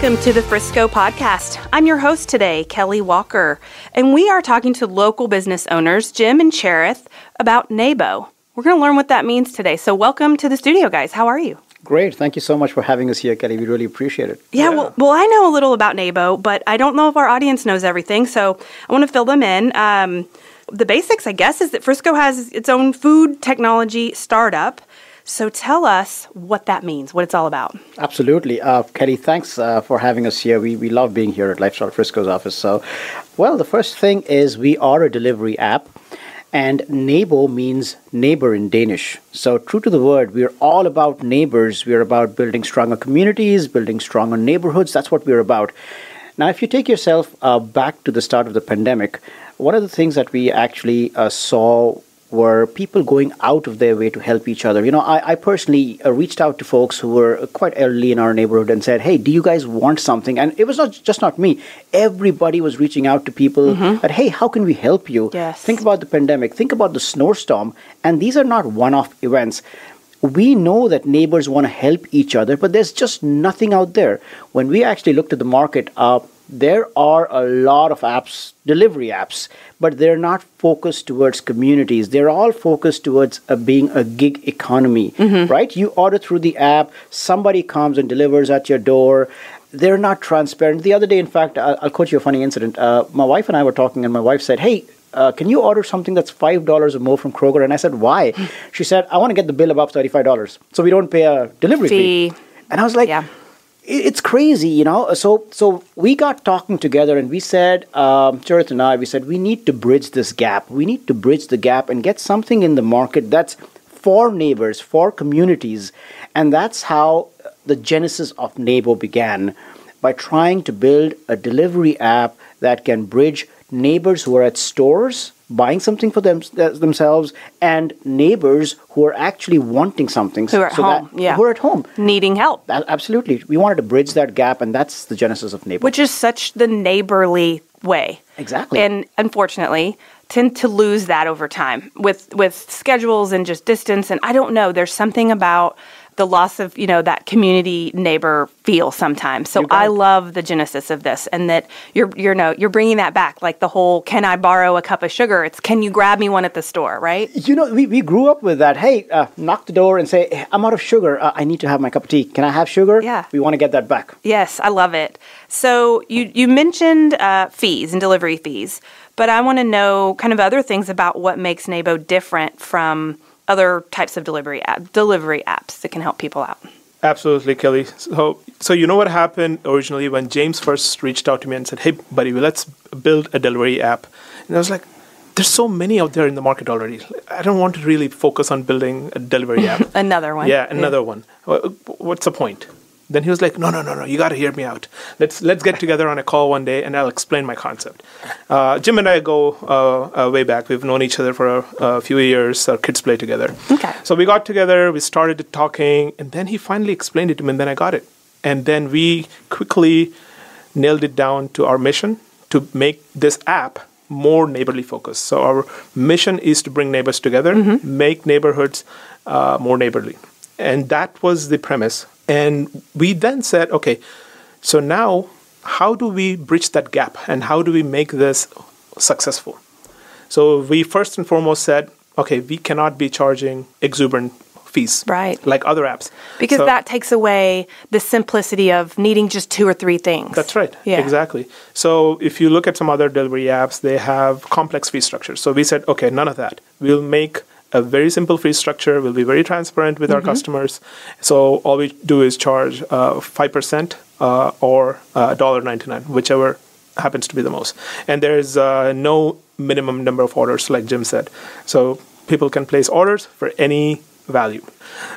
Welcome to the Frisco podcast. I'm your host today, Kelly Walker, and we are talking to local business owners, Jim and Cherith, about NABO. We're going to learn what that means today. So, welcome to the studio, guys. How are you? Great. Thank you so much for having us here, Kelly. We really appreciate it. Yeah, Well, well, I know a little about NABO, but I don't know if our audience knows everything. So, I want to fill them in. Um, the basics, I guess, is that Frisco has its own food technology startup. So tell us what that means, what it's all about. Absolutely. Uh, Kelly, thanks uh, for having us here. We, we love being here at Lifestyle Frisco's office. So, well, the first thing is we are a delivery app. And Nabo means neighbor in Danish. So, true to the word, we're all about neighbors. We're about building stronger communities, building stronger neighborhoods. That's what we're about. Now, if you take yourself uh, back to the start of the pandemic, one of the things that we actually uh, saw were people going out of their way to help each other. You know, I, I personally uh, reached out to folks who were quite elderly in our neighborhood and said, "Hey, do you guys want something?" And it was not just not me. Everybody was reaching out to people mm-hmm. that, "Hey, how can we help you?" Yes. Think about the pandemic. Think about the snowstorm. And these are not one-off events. We know that neighbors want to help each other, but there's just nothing out there. When we actually looked at the market, uh, there are a lot of apps, delivery apps, but they're not focused towards communities. They're all focused towards uh, being a gig economy, mm-hmm. right? You order through the app, somebody comes and delivers at your door. They're not transparent. The other day, in fact, I'll, I'll quote you a funny incident. Uh, my wife and I were talking, and my wife said, Hey, uh, can you order something that's five dollars or more from Kroger? And I said, why? She said, I want to get the bill above thirty-five dollars, so we don't pay a delivery fee. fee. And I was like, yeah it's crazy, you know. So so we got talking together and we said, um, Cherith and I, we said we need to bridge this gap. We need to bridge the gap and get something in the market that's for neighbors, for communities, and that's how the genesis of Nabo began by trying to build a delivery app that can bridge neighbors who are at stores buying something for them, uh, themselves and neighbors who are actually wanting something. Who are at so home that, yeah. who are at home. Needing help. Absolutely. We wanted to bridge that gap and that's the genesis of neighbor. Which is such the neighborly way. Exactly. And unfortunately tend to lose that over time with with schedules and just distance. And i don't know there's something about the loss of you know that community neighbor feel sometimes. So I love the genesis of this, and that you're you're no you're bringing that back, like the whole "Can I borrow a cup of sugar?" It's "Can you grab me one at the store?" Right? You know, we, we grew up with that. Hey, uh, knock the door and say, "I'm out of sugar. Uh, I need to have my cup of tea. Can I have sugar?" Yeah, we want to get that back. Yes, I love it. So you you mentioned uh, fees and delivery fees, but I want to know kind of other things about what makes Nabo different from other types of delivery app, delivery apps that can help people out. Absolutely, Kelly. So, so you know what happened originally when James first reached out to me and said, "Hey, buddy, let's build a delivery app," and I was like, "There's so many out there in the market already. I don't want to really focus on building a delivery app." another one. Yeah, another yeah. one. What's the point? Then he was like, "No, no, no, no! You got to hear me out. Let's let's get together on a call one day, and I'll explain my concept." Uh, Jim and I go uh, uh, way back. We've known each other for a, a, few years. Our kids play together. Okay. So we got together. We started talking, and then he finally explained it to me, and then I got it. And then we quickly nailed it down to our mission to make this app more neighborly focused. So our mission is to bring neighbors together, mm-hmm. make neighborhoods uh, more neighborly, and that was the premise and we then said, okay, so now how do we bridge that gap and how do we make this successful? So we first and foremost said, okay, we cannot be charging exuberant fees. Right. Like other apps. Because so, that takes away the simplicity of needing just two or three things. That's right. Yeah. Exactly. So if you look at some other delivery apps, they have complex fee structures. So we said, okay, none of that. We'll make a very simple fee structure. We'll be very transparent with mm-hmm. our customers. So all we do is charge uh, five uh, percent uh, or $1.99, whichever happens to be the most. And there's uh, no minimum number of orders, like Jim said. So people can place orders for any value.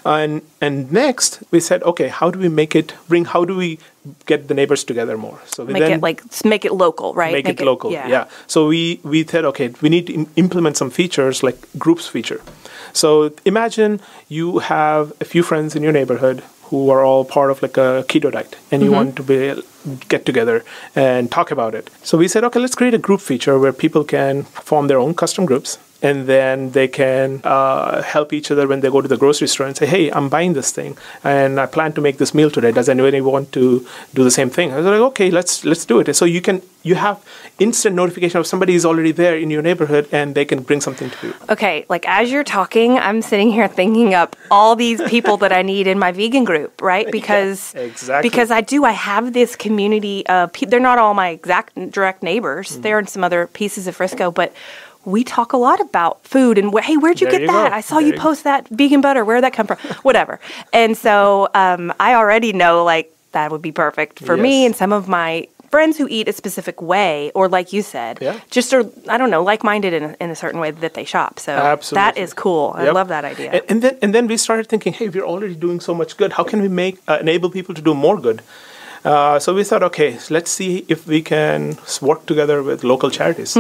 And and next we said, okay, how do we make it bring? How do we get the neighbors together more? So we make then, it like make it local, right? Make, make it, it, local, yeah. yeah. So we we said, okay, we need to implement some features like groups feature. So imagine you have a few friends in your neighborhood who are all part of like a keto diet and you mm-hmm. want to be get together and talk about it so we said okay let's create a group feature where people can form their own custom groups and then they can uh, help each other when they go to the grocery store and say, "Hey, I'm buying this thing, and I plan to make this meal today. Does anybody want to do the same thing?" I was like, "Okay, let's let's do it." And So you can you have instant notification of somebody is already there in your neighborhood, and they can bring something to you. Okay, like as you're talking, I'm sitting here thinking up all these people that I need in my vegan group, right? Because exactly. because I do, I have this community of. pe- They're not all my exact direct neighbors. Mm-hmm. They're in some other pieces of Frisco, but. We talk a lot about food and hey, where'd you There get you that? go. I saw There you post that vegan butter. Where'd that come from? Whatever. And so um, I already know like that would be perfect for me and some of my friends who eat a specific way, or like you said, Yeah. just are I don't know, like-minded in, a- in a certain way that they shop. So that Absolutely. is cool. I love that idea. And, and then and then we started thinking, hey, we're already doing so much good. How can we make uh, enable people to do more good? Uh, so we thought, okay, let's see if we can work together with local charities.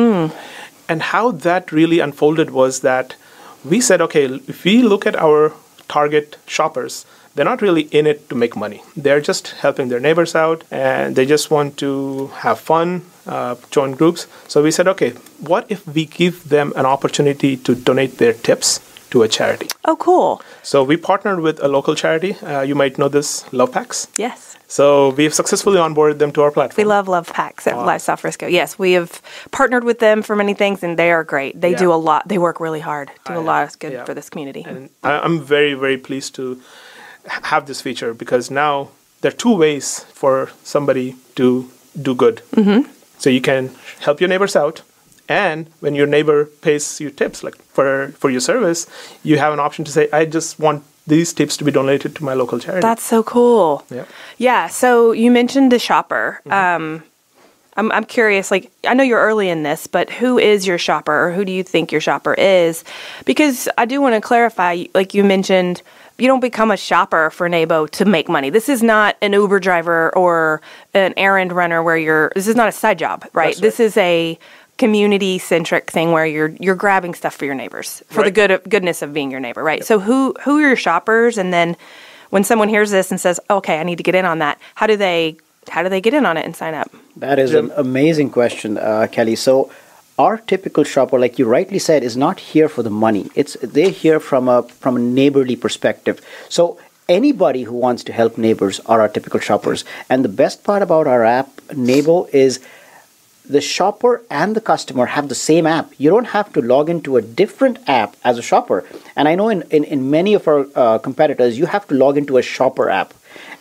And how that really unfolded was that we said, okay, if we look at our target shoppers, they're not really in it to make money. They're just helping their neighbors out, and they just want to have fun, uh, join groups. So we said, okay, what if we give them an opportunity to donate their tips to a charity? oh, cool. So we partnered with a local charity. Uh, you might know this, Love Packs. Yes. So we've successfully onboarded them to our platform. We love Love Packs at Lifestyle Frisco. Yes, we have partnered with them for many things, and they are great. They do a lot. They work really hard, do a I- lot of good yeah. for this community. And I'm very, very pleased to have this feature because now there are two ways for somebody to do good. Mm-hmm. So you can help your neighbors out, and when your neighbor pays you tips, like for for your service, you have an option to say, "I just want these tips to be donated to my local charity." That's so cool. Yeah. Yeah. So you mentioned the shopper. Mm-hmm. Um, I'm, I'm curious, like, I know you're early in this, but who is your shopper or who do you think your shopper is? Because I do want to clarify, like you mentioned, you don't become a shopper for Nabo to make money. This is not an Uber driver or an errand runner where you're, this is not a side job, right? Right. This is a community centric thing where you're you're grabbing stuff for your neighbors for the good of, goodness of being your neighbor, right? So who who are your shoppers and then when someone hears this and says, "Okay, I need to get in on that." How do they how do they get in on it and sign up? That is an amazing question, uh, Kelly. So, our typical shopper, like you rightly said, is not here for the money. It's they're here from a from a neighborly perspective. So anybody who wants to help neighbors are our typical shoppers. And the best part about our app, Nabo, is the shopper and the customer have the same app. You don't have to log into a different app as a shopper. And I know in, in, in many of our uh, competitors, you have to log into a shopper app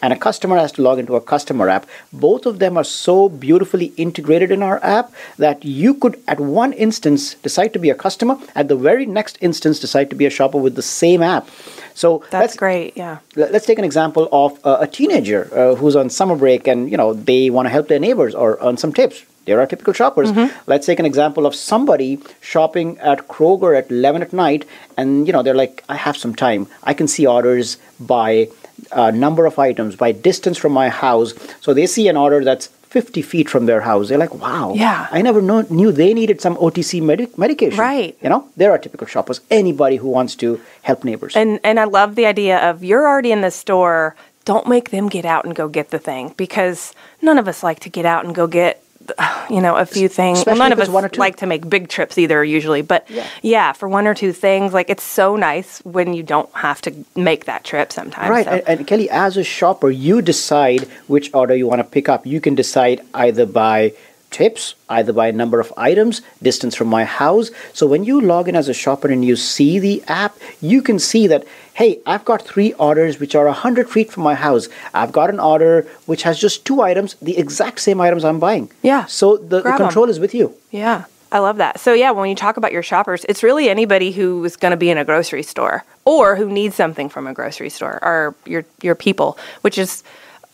and a customer has to log into a customer app. Both of them are so beautifully integrated in our app that you could, at one instance, decide to be a customer, at the very next instance, decide to be a shopper with the same app. So That's great. Yeah. let- let's take an example of uh, a teenager uh, who's on summer break and you know they want to help their neighbors or earn some tips they're our typical shoppers. Let's take an example of somebody shopping at kroger at 11 at night and you know they're like i have some time. I can see orders by uh, number of items by distance from my house. So they see an order that's 50 feet from their house. They're like wow. Yeah. i never know, knew they needed some otc medi- medication. Right. you know there are typical shoppers. Anybody who wants to help neighbors. And and I love the idea of you're already in the store. Don't make them get out and go get the thing because none of us like to get out and go get you know a few things. Well, none of us one or two. like to make big trips either usually, but Yeah. yeah. for one or two things, like it's so nice when you don't have to make that trip sometimes. Right, so. and, and Kelly, as a shopper, you decide which order you want to pick up. You can decide either by tips, either by a number of items, distance from my house. So when you log in as a shopper and you see the app, you can see that, hey, I've got three orders which are 100 feet from my house. I've got an order which has just two items, the exact same items I'm buying. Yeah, So the, the control is with you. Yeah, I love that. So yeah, when you talk about your shoppers, it's really anybody who is going to be in a grocery store or who needs something from a grocery store or your your people, which is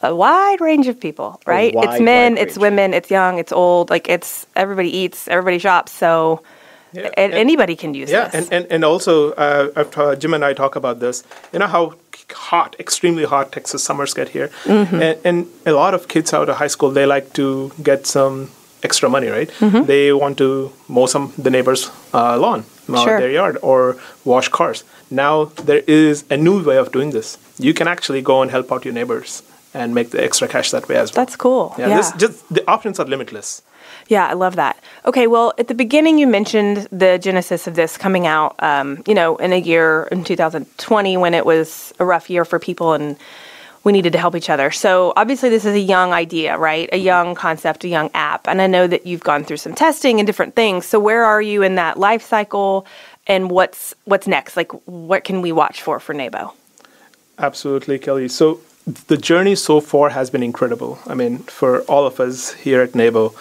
a wide range of people, right? it's men, it's women, it's young, it's old, like it's everybody eats, everybody shops, so Yeah, and, and- anybody can use Yeah, this. and, and, and also, uh, I've ta- Jim and I talk about this. You know how hot, extremely hot Texas summers get here, Mm-hmm. and, and a lot of kids out of high school they like to get some extra money, right? Mm-hmm. They want to mow some the neighbor's uh, lawn, mow Sure. their yard, or wash cars. Now there is a new way of doing this. You can actually go and help out your neighbors and make the extra cash that way as well. That's cool. yeah, Yeah. This, just the options are limitless. Yeah, I love that. Okay, well, at the beginning, you mentioned the genesis of this coming out, um, you know, in a year in 2020 when it was a rough year for people and we needed to help each other. So obviously, this is a young idea, right? A young concept, a young app. And I know that you've gone through some testing and different things. So where are you in that life cycle? And what's what's next? Like, what can we watch for for Nabo? Absolutely, Kelly. So the journey so far has been incredible. I mean, for all of us here at Nabo,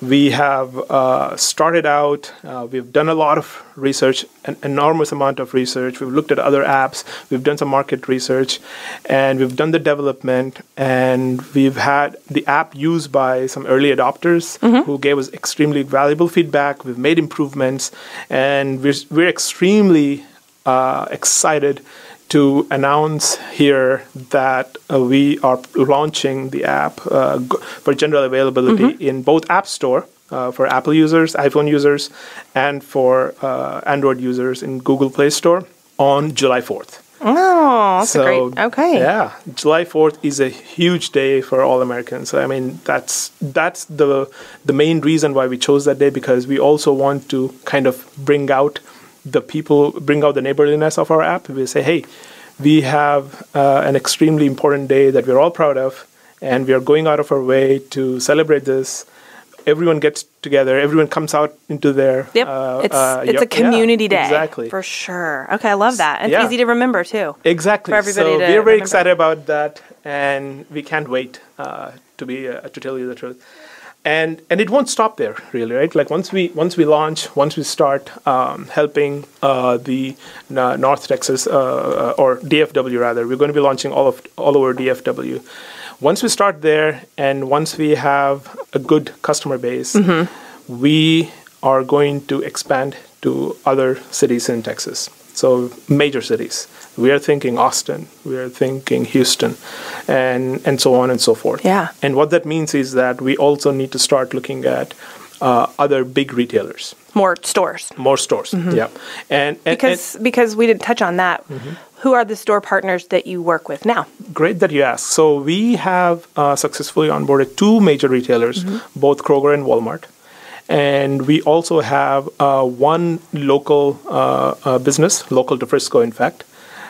we have uh, started out, uh, we've done a lot of research, an enormous amount of research. We've looked at other apps, we've done some market research, and we've done the development, and we've had the app used by some early adopters mm-hmm. who gave us extremely valuable feedback. We've made improvements, and we're, we're extremely uh, excited to announce here that uh, we are launching the app uh, for general availability mm-hmm. in both App Store uh, for Apple users, iPhone users, and for uh, Android users in Google Play Store on July 4th. Oh, that's so, great. Okay. Yeah, July 4th is a huge day for all Americans. I mean, that's that's the the main reason why we chose that day because we also want to kind of bring out the people bring out the neighborliness of our app. We say, hey, we have uh, an extremely important day that we're all proud of, and we are going out of our way to celebrate this. Everyone gets together. Everyone comes out into their. Yep, uh, it's uh, it's a community yeah, day. Exactly, for sure. Okay, I love that. It's yeah. easy to remember too. Exactly. For everybody so we're very remember. excited about that, and we can't wait uh, to be uh, to tell you the truth and and it won't stop there really right? Like once we once we launch once we start um, helping uh, the uh, north texas uh, uh or dfw rather we're going to be launching all of all over dfw once we start there and once we have a good customer base mm-hmm. we are going to expand to other cities in texas so major cities. We are thinking Austin, we are thinking Houston, and and so on and so forth. Yeah. And what that means is that we also need to start looking at uh, other big retailers. More stores. More stores. Mm-hmm. Yeah. And, and because and, because we didn't touch on that. Mm-hmm. Who are the store partners that you work with now? Great that you ask. So we have uh, successfully onboarded two major retailers, mm-hmm. both Kroger and Walmart and we also have uh, one local uh, uh, business, local to Frisco, in fact,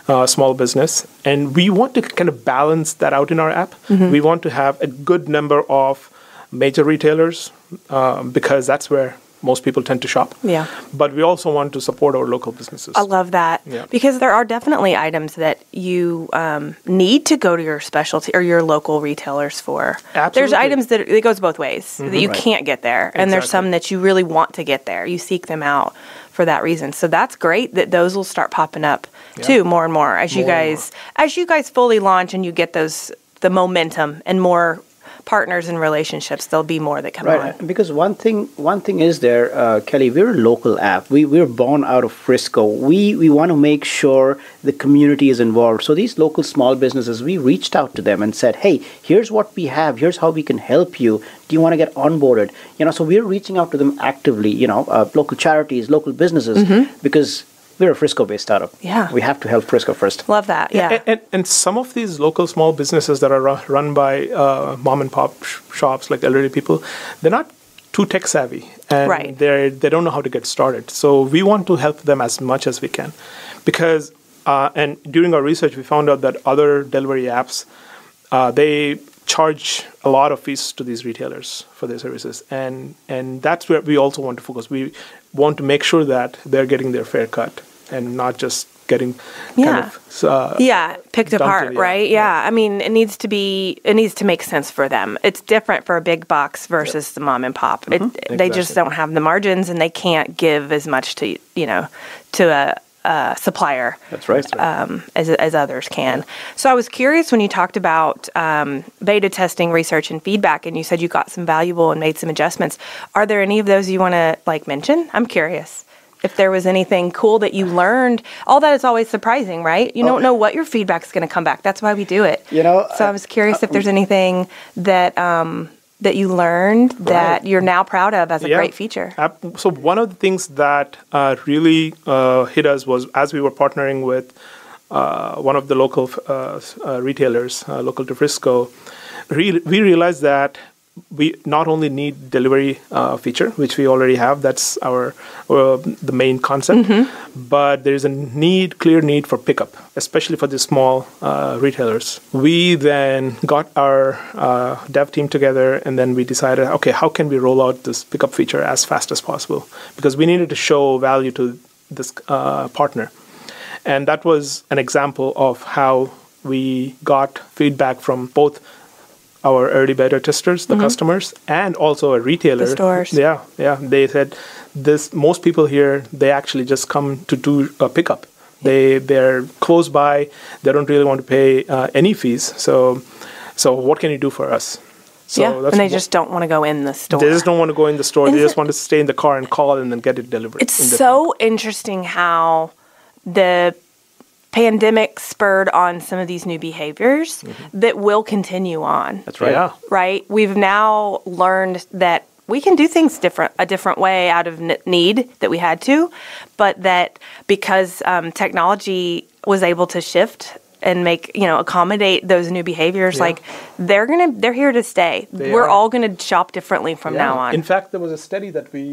uh, small business, and we want to kind of balance that out in our app. Mm-hmm. We want to have a good number of major retailers um, because that's where most people tend to shop. Yeah. But we also want to support our local businesses. I love that. Yeah. Because there are definitely items that you um, need to go to your specialty or your local retailers for. Absolutely. There's items that it goes both ways mm-hmm. that you right. can't get there, and there's some that you really want to get there. You seek them out for that reason. So that's great that those will start popping up yeah. too more and more as more you guys as you guys fully launch and you get those the momentum and more partners and relationships, there'll be more that come right. on. Because one thing, one thing is there, uh, Kelly. We're a local app. We we're born out of Frisco. We we want to make sure the community is involved. So these local small businesses, we reached out to them and said, "Hey, here's what we have. Here's how we can help you. Do you want to get onboarded?" You know, so we're reaching out to them actively. You know, uh, local charities, local businesses, mm-hmm. because we're a Frisco-based startup. Yeah, we have to help Frisco first. Love that. Yeah, and, and, and some of these local small businesses that are run by uh, mom and pop sh- shops, like elderly people, they're not too tech savvy, and right. they they don't know how to get started. So we want to help them as much as we can, because uh, and during our research, we found out that other delivery apps uh, they charge a lot of fees to these retailers for their services and and that's where we also want to focus we want to make sure that they're getting their fair cut and not just getting yeah. kind of uh, yeah picked apart yeah. right yeah. yeah. i mean it needs to be it needs to make sense for them it's different for a big box versus the mom and pop mm-hmm. it, exactly. they just don't have the margins and they can't give as much to you know to a uh, supplier. That's right. Um, as, as others can. So I was curious when you talked about um, beta testing, research, and feedback, and you said you got some valuable and made some adjustments. Are there any of those you want to like mention? I'm curious if there was anything cool that you learned. All that is always surprising, right? You oh. don't know what your feedback is going to come back. That's why we do it. You know. So I was curious uh, if there's anything that um, that you learned that you're now proud of as a yeah. great feature. So one of the things that uh, really uh, hit us was as we were partnering with uh, one of the local uh, uh, retailers, uh, local to Frisco, re- we realized that we not only need delivery uh, feature, which we already have, that's our uh, the main concept, but there is a need, clear need for pickup, especially for the small uh, retailers. We then got our uh, dev team together, and then we decided, okay, how can we roll out this pickup feature as fast as possible? Because we needed to show value to this uh, partner, and that was an example of how we got feedback from both our early beta testers, the customers, and also a retailer. The stores. Yeah, yeah. They said this. Most people here, they actually just come to do a pickup. They they're close by. They don't really want to pay uh, any fees. So, so what can you do for us? So yeah, that's and they just don't want to go in the store. they just don't want to go in the store. And they just want to stay in the car and call and then get it delivered. It's so interesting how the pandemic spurred on some of these new behaviors that will continue on. That's right. Yeah. Right? We've now learned that we can do things different a different way out of n- need that we had to, but that because um, technology was able to shift and make you know accommodate those new behaviors Yeah. like they're gonna they're here to stay They we're are. all gonna shop differently from Yeah. now on In fact, there was a study that we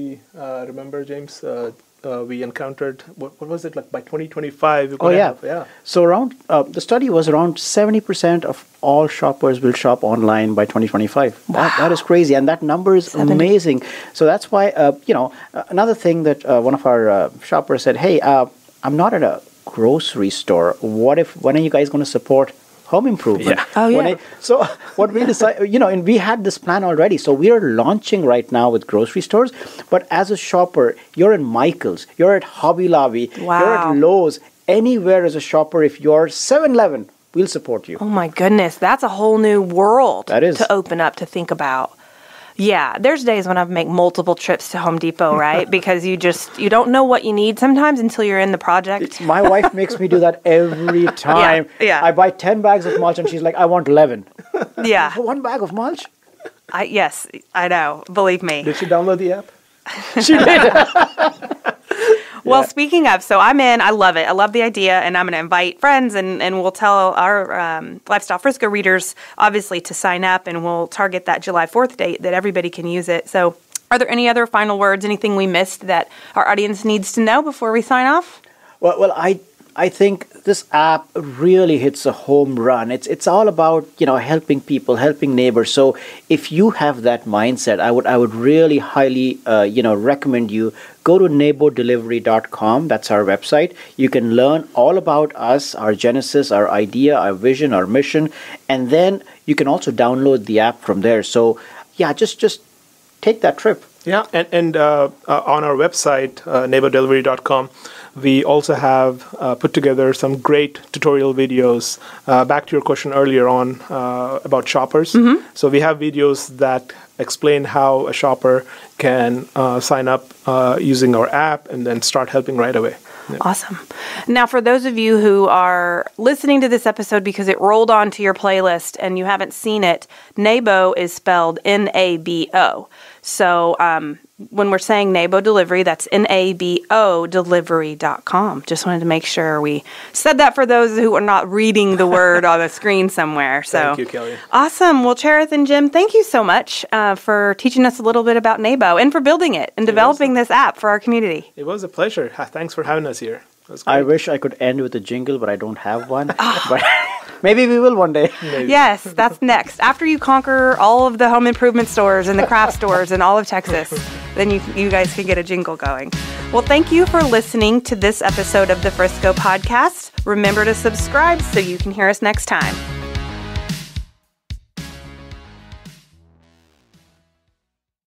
uh, remember, James. Uh, uh, we encountered what, what was it like by 2025? we're Oh yeah, have- yeah. So around uh, the study was around seventy percent of all shoppers will shop online by twenty twenty five. That, that is crazy, and that number is 70. amazing. So that's why uh, you know uh, another thing that uh, one of our uh, shoppers said, "Hey, uh, I'm not at a grocery store. What if when are you guys going to support?" Home improvement. Yeah. Oh, yeah. I- so what we decided, you know, and we had this plan already. So we are launching right now with grocery stores. But as a shopper, you're in Michaels, you're at Hobby Lobby, you're at Lowe's, anywhere as a shopper, if you're 7-Eleven, we'll support you. Oh my goodness, that's a whole new world That is. to open up to think about. Yeah, there's days when I make multiple trips to Home Depot, right? because you just you don't know what you need sometimes until you're in the project. My wife makes me do that every time. yeah. yeah, I buy 10 bags of mulch and she's like, I want 11. Yeah. For one bag of mulch? I yes, I know. Believe me. Did she download the app? She did. Well, Yeah. speaking of, so I'm in. I love it. I love the idea, and I'm going to invite friends, and, and we'll tell our um, Lifestyle Frisco readers, obviously, to sign up, and we'll target that July 4th date that everybody can use it. So, are there any other final words, anything we missed that our audience needs to know before we sign off? Well, well, I I think this app really hits a home run. It's it's all about you know helping people, helping neighbors. So if you have that mindset, I would I would really highly uh, you know recommend you go to nabodelivery.com. That's our website. You can learn all about us, our genesis, our idea, our vision, our mission, and then you can also download the app from there. So yeah, just just take that trip. Yeah, and, and uh, uh, on our website, uh, nabodelivery.com, we also have uh, put together some great tutorial videos. Uh, back to your question earlier on uh, about shoppers. So we have videos that explain how a shopper can uh, sign up uh, using our app and then start helping right away. Yeah. Awesome. Now, for those of you who are listening to this episode because it rolled onto your playlist and you haven't seen it, NABO is spelled N A B O. So um, when we're saying NABO delivery, that's N A B O delivery.com. Just wanted to make sure we said that for those who are not reading the word on the screen somewhere. So Thank you, Kelly. Awesome. Well, Cherith and Jim, thank you so much uh, for teaching us a little bit about NABO and for building it and developing this app for our community. It was a pleasure. Thanks for having us here. I wish I could end with a jingle, but I don't have one. but maybe we will one day. Yes, that's next. After you conquer all of the home improvement stores and the craft stores in all of Texas, then you you guys can get a jingle going. Well, thank you for listening to this episode of the Frisco podcast. Remember to subscribe so you can hear us next time.